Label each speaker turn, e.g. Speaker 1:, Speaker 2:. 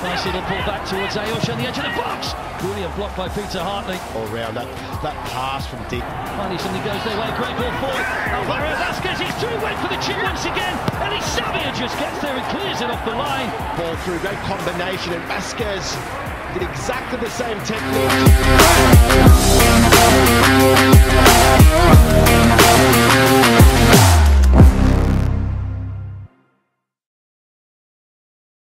Speaker 1: Nice little pull back towards Ayush on the edge of the box. Brilliant block by Peter Hartley.
Speaker 2: All round that, that pass from deep.
Speaker 1: Finally something goes their way. Great ball forward. Alvaro Vazquez is through. Went for the chip once again. And Sabia just gets there and clears it off the line.
Speaker 2: Ball through, great combination, and Vasquez did exactly the same technique.